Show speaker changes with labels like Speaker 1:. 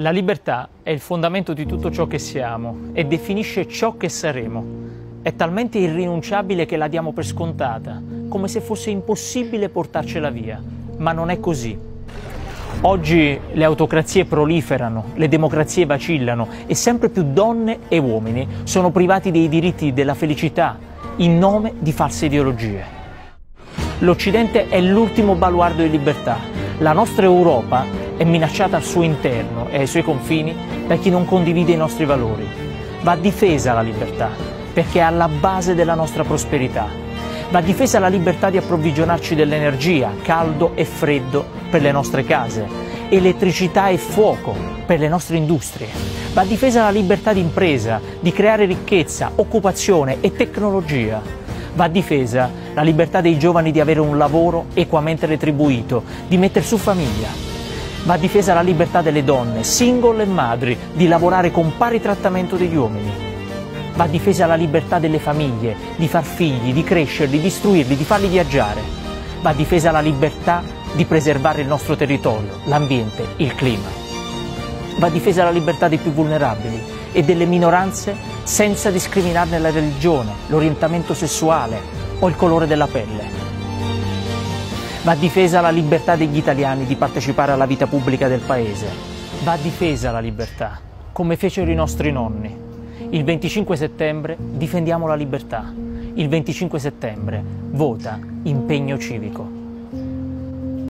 Speaker 1: La libertà è il fondamento di tutto ciò che siamo e definisce ciò che saremo. È talmente irrinunciabile che la diamo per scontata, come se fosse impossibile portarcela via. Ma non è così. Oggi le autocrazie proliferano, le democrazie vacillano e sempre più donne e uomini sono privati dei diritti della felicità in nome di false ideologie. L'Occidente è l'ultimo baluardo di libertà. La nostra Europa è minacciata al suo interno e ai suoi confini da chi non condivide i nostri valori. Va difesa la libertà, perché è alla base della nostra prosperità. Va difesa la libertà di approvvigionarci dell'energia, caldo e freddo per le nostre case, elettricità e fuoco per le nostre industrie. Va difesa la libertà di impresa, di creare ricchezza, occupazione e tecnologia. Va difesa la libertà dei giovani di avere un lavoro equamente retribuito, di mettere su famiglia, Va difesa la libertà delle donne, single e madri, di lavorare con pari trattamento degli uomini. Va difesa la libertà delle famiglie, di far figli, di crescerli, di istruirli, di farli viaggiare. Va difesa la libertà di preservare il nostro territorio, l'ambiente, il clima. Va difesa la libertà dei più vulnerabili e delle minoranze senza discriminarne la religione, l'orientamento sessuale o il colore della pelle. Va difesa la libertà degli italiani di partecipare alla vita pubblica del Paese. Va difesa la libertà, come fecero i nostri nonni. Il 25 settembre difendiamo la libertà. Il 25 settembre vota impegno civico.